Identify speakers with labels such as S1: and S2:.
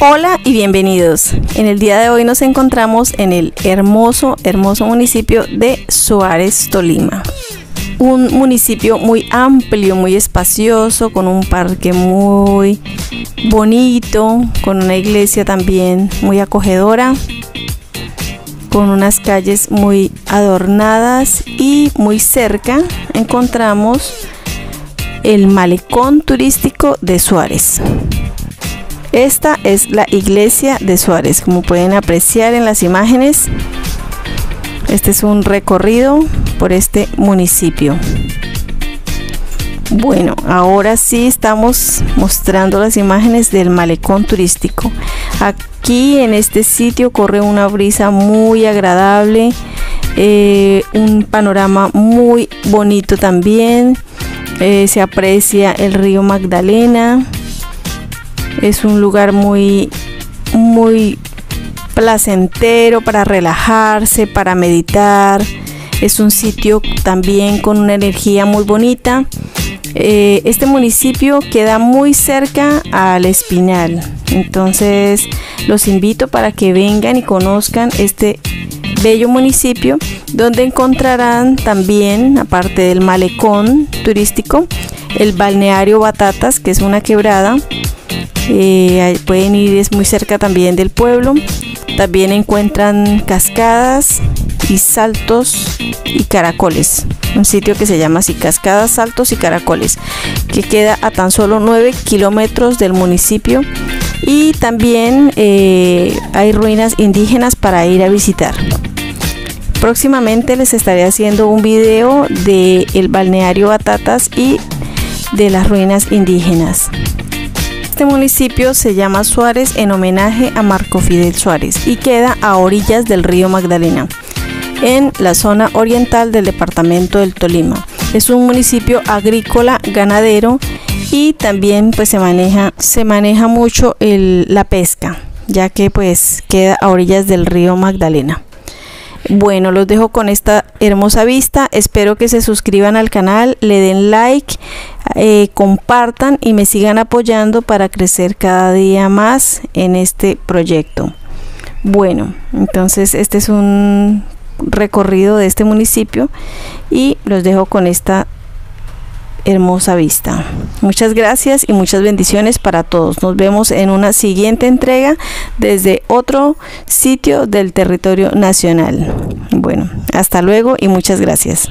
S1: Hola y bienvenidos. En el día de hoy nos encontramos en el hermoso, hermoso municipio de Suárez, Tolima. Un municipio muy amplio, muy espacioso, con un parque muy bonito, con una iglesia también muy acogedora, con unas calles muy adornadas y muy cerca encontramos el malecón turístico de Suárez. Esta es la iglesia de Suárez, como pueden apreciar en las imágenes. Este es un recorrido por este municipio. Bueno, ahora sí estamos mostrando las imágenes del malecón turístico. Aquí en este sitio corre una brisa muy agradable, eh, un panorama muy bonito también. Eh, se aprecia el río Magdalena, es un lugar muy, muy placentero para relajarse, para meditar. Es un sitio también con una energía muy bonita. Eh, este municipio queda muy cerca al Espinal. Entonces los invito para que vengan y conozcan este bello municipio donde encontrarán también, aparte del malecón turístico, el balneario Batatas, que es una quebrada eh, pueden ir, es muy cerca también del pueblo. También encuentran cascadas y saltos y caracoles. Un sitio que se llama así, Cascadas, Saltos y Caracoles, que queda a tan solo 9 kilómetros del municipio. Y también eh, hay ruinas indígenas para ir a visitar. Próximamente les estaré haciendo un video de el balneario Batatas y de las ruinas indígenas. Este municipio se llama Suárez en homenaje a Marco Fidel Suárez y queda a orillas del río Magdalena, en la zona oriental del departamento del Tolima. Es un municipio agrícola, ganadero y también pues se maneja, se maneja mucho la pesca, ya que pues queda a orillas del río Magdalena. Bueno, los dejo con esta hermosa vista. Espero que se suscriban al canal, le den like, eh, compartan y me sigan apoyando para crecer cada día más en este proyecto. Bueno, entonces este es un recorrido de este municipio y los dejo con esta hermosa vista. Muchas gracias y muchas bendiciones para todos. Nos vemos en una siguiente entrega desde otro sitio del territorio nacional. Bueno, hasta luego y muchas gracias.